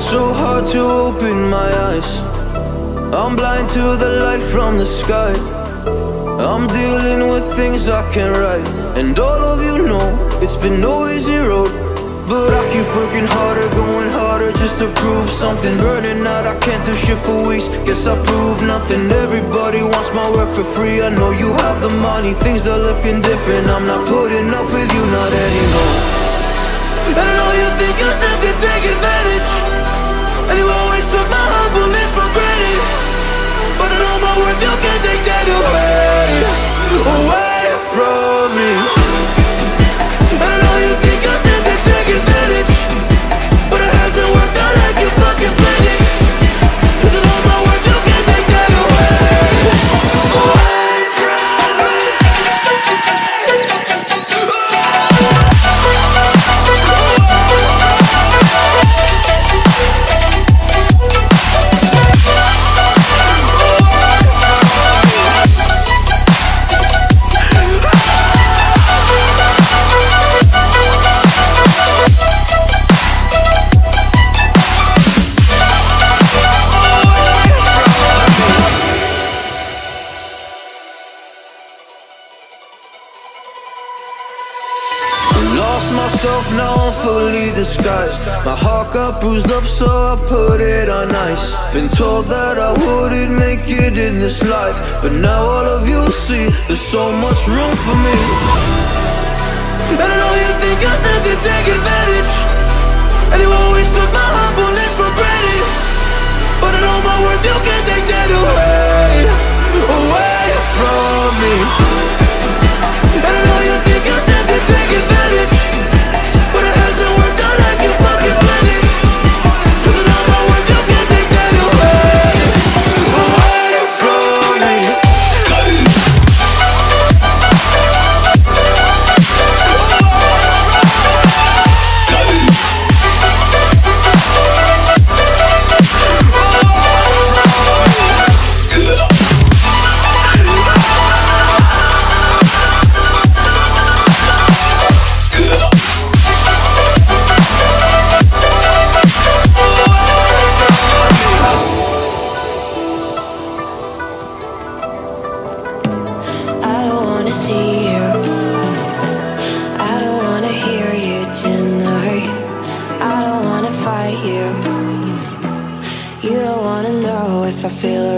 it's so hard to open my eyes. I'm blind to the light from the sky. I'm dealing with things I can't write. And all of you know it's been no easy road. But I keep working harder, going harder just to prove something. Burning out, I can't do shit for weeks. Guess I prove nothing. Everybody wants my work for free. I know you have the money, things are looking different. I'm not putting up with you, not anymore. And I know you think you still can take advantage. And My heart got bruised up, so I put it on ice. Been told that I wouldn't make it in this life. But now all of you see, there's so much room for me. And I know you think I still can take advantage. And you always took my humbleness for granted. But I know my worth, you can't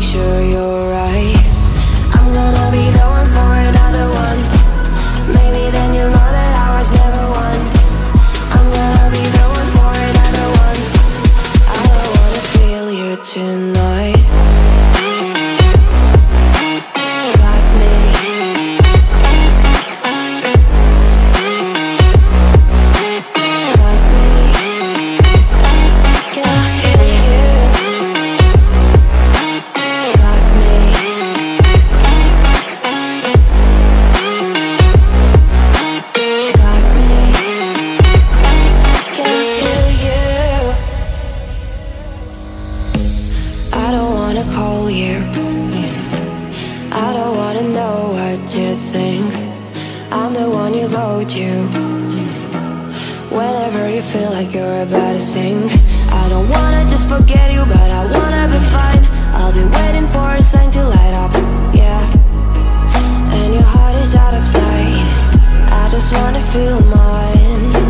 Wanna Whenever you feel like you're about to sink. I don't wanna just forget you, but I wanna be fine. I'll be waiting for a sign to light up. Yeah. And your heart is out of sight. I just wanna feel mine.